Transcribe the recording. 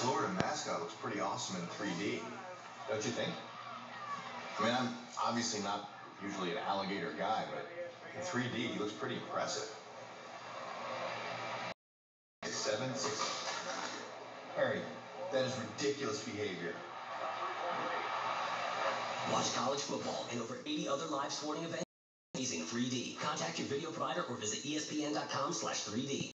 Florida mascot looks pretty awesome in 3D. Don't you think? I mean, I'm obviously not usually an alligator guy, but in 3D, he looks pretty impressive. Seven, six. Hairy, that is ridiculous behavior. Watch college football and over 80 other live sporting events. Amazing 3D. Contact your video provider or visit espn.com slash 3D.